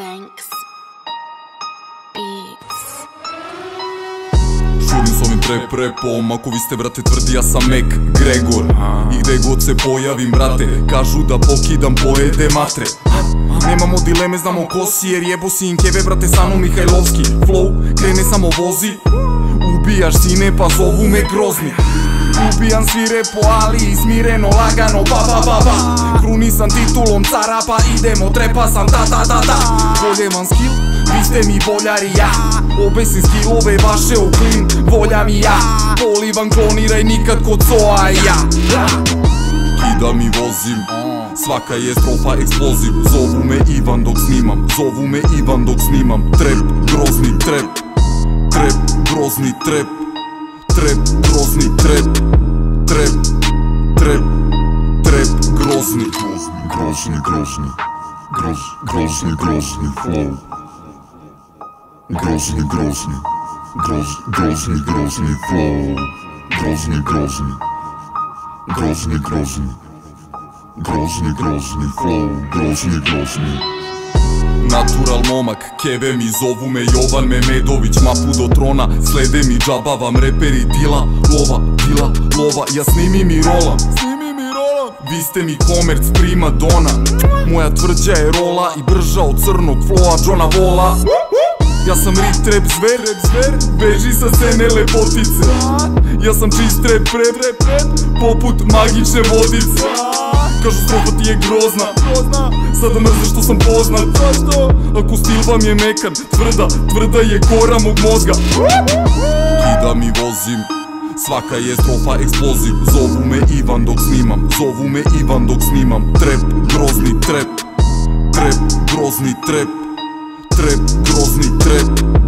Banks. Beats. Šurim s ovim trap repom Ako vi ste brate tvrdi ja sam Mek Gregor. I gde god se pojavim brate Kažu da pokidam pojede matre. Nemamo dileme znamo ko si jer jebo si inkeve brate Sano Mihajlovski. Flow krene samo vozi. Ubijaš sine pa zovu me grozni. Ubijam svirepo ali smireno lagano ba ba ba ba. Krunisan titulom cara pa idemo trepa sam ta ta ta ta големан скил Ви сте ми бољари ја. Обесен скилове ваше оклин Волја ми ја. Поливан клонирај никад код соа ја. И да ми возим? Свака е стропа експлозив. Зову ме Иван док снимам. Зову ме Иван док снимам. Треп, грозни треп. Треп, грозни треп. Треп, грозни треп. Треп, треп, треп, грозни Грозни, грозни, грозни. Groz, grozni, grozni flow. Grozni, grozni, groz, grozni, grozni flow. Grozni, grozni, grozni, grozni Grozni, grozni flow, grozni, grozni. Natural momak, keve mi zovu me Jovan Memedović. Mapu do trona, slede mi džaba vam reperi Dila, lova, dila, lova. Ja snimim i rolam Vi ste mi komerc, prima dona. Moja tvrđa je rola i brža od crnog floa Johna Vola. Ja sam rip trap zver, zver Beži sa scene lepotice. Ja sam čist rap rap, Poput magične vodice. Kažu strofa ti je grozna Sada mrze što sam poznat? Ako stil vam je mekan Tvrda, tvrda je kora mog mozga. Kida mi vozim Свака е стопа експлозив. Зову ме Иван док снимам. Зову ме Иван док снимам. Треп, грозни треп. Треп, грозни треп. Треп, грозни треп.